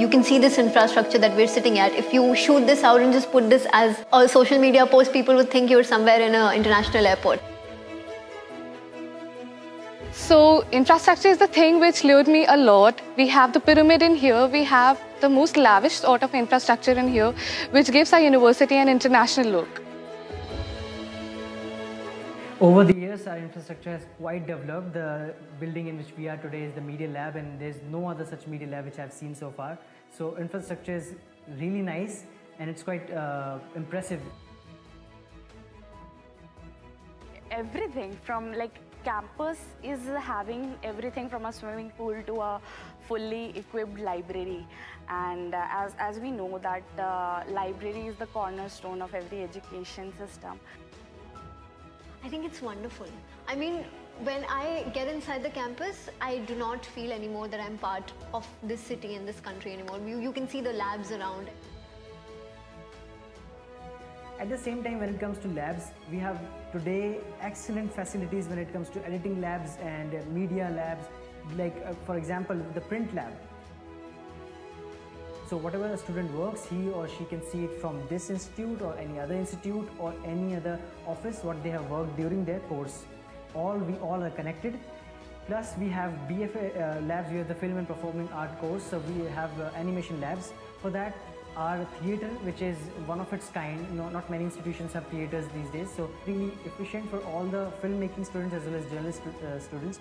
you can see this infrastructure that we're sitting at. If you shoot this out and just put this as a social media post, people would think you're somewhere in an international airport. So infrastructure is the thing which lured me a lot. We have the pyramid in here. We have the most lavish sort of infrastructure in here, which gives our university an international look. Over the years, our infrastructure has quite developed. The building in which we are today is the media lab, and there's no other such media lab which I've seen so far. So infrastructure is really nice, and it's quite uh, impressive. everything from like campus is having everything from a swimming pool to a fully equipped library and uh, as, as we know that uh, library is the cornerstone of every education system I think it's wonderful. I mean, when I get inside the campus, I do not feel anymore that I'm part of this city and this country anymore. You, you can see the labs around. At the same time, when it comes to labs, we have today excellent facilities when it comes to editing labs and media labs. Like, uh, for example, the print lab. So whatever a student works, he or she can see it from this institute or any other institute or any other office what they have worked during their course. All we all are connected. Plus we have BFA uh, labs, we have the film and performing art course. So we have uh, animation labs. For that, our theater, which is one of its kind, know, not many institutions have theaters these days. So really efficient for all the filmmaking students as well as journalist uh, students.